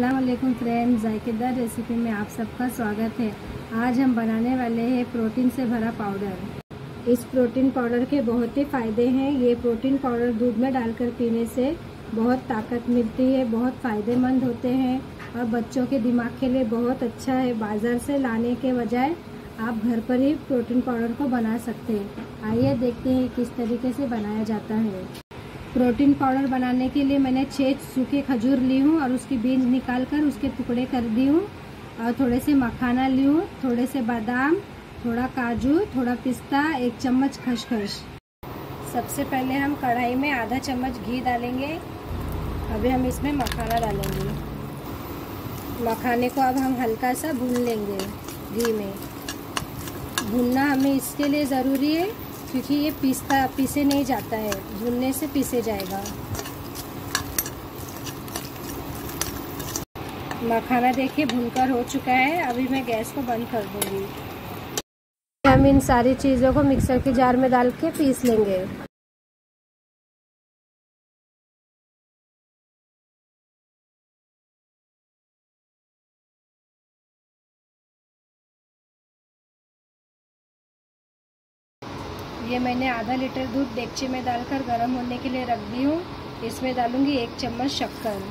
अस्सलाम वालेकुम friends जायकेदार recipe में आप सबका स्वागत है। आज हम बनाने वाले हैं प्रोटीन से भरा पाउडर इस प्रोटीन पाउडर के बहुत ही फ़ायदे हैं। ये प्रोटीन पाउडर दूध में डालकर पीने से बहुत ताकत मिलती है, बहुत फ़ायदेमंद होते हैं और बच्चों के दिमाग के लिए बहुत अच्छा है। बाज़ार से लाने के बजाय आप घर पर ही प्रोटीन पाउडर को बना सकते हैं। आइए देखते हैं किस तरीके से बनाया जाता है। प्रोटीन पाउडर बनाने के लिए मैंने छः सूखे खजूर ली हूँ और उसकी बीज निकाल कर उसके टुकड़े कर दी हूँ। और थोड़े से मखाना ली हूँ, थोड़े से बादाम, थोड़ा काजू, थोड़ा पिस्ता, एक चम्मच खसखस सबसे पहले हम कढ़ाई में आधा चम्मच घी डालेंगे। अभी हम इसमें मखाना डालेंगे। मखाने को अब हम हल्का सा भून लेंगे घी में। भूनना हमें इसके लिए ज़रूरी है क्योंकि ये पीसता, पीसे नहीं जाता है। भूनने से पीसे जाएगा। मखाना देखिए भूनकर हो चुका है। अभी मैं गैस को बंद कर दूँगी। हम इन सारी चीज़ों को मिक्सर के जार में डाल के पीस लेंगे। ये मैंने आधा लीटर दूध डेगची में डालकर गर्म होने के लिए रख दी हूँ। इसमें डालूँगी एक चम्मच शक्कर,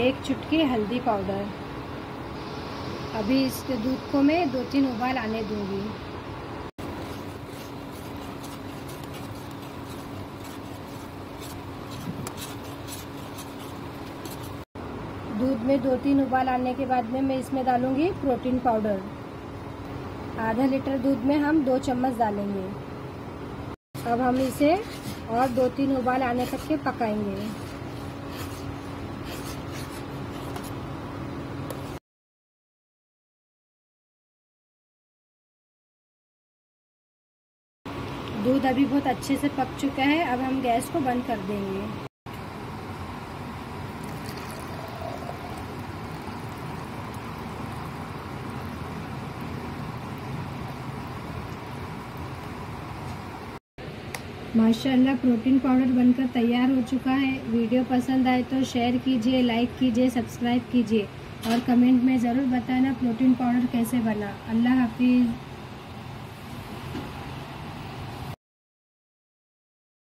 एक चुटकी हल्दी पाउडर। अभी इस दूध को मैं दो तीन उबाल आने दूँगी। दूध में दो तीन उबाल आने के बाद में मैं इसमें डालूँगी प्रोटीन पाउडर। आधा लीटर दूध में हम दो चम्मच डालेंगे। अब हम इसे और दो तीन उबाल आने तक के पकाएँगे। दूध अभी बहुत अच्छे से पक चुका है, अब हम गैस को बंद कर देंगे। माशाल्लाह प्रोटीन पाउडर बनकर तैयार हो चुका है। वीडियो पसंद आए तो शेयर कीजिए लाइक कीजिए सब्सक्राइब कीजिए। और कमेंट में ज़रूर बताना प्रोटीन पाउडर कैसे बना। अल्लाह हाफिज़।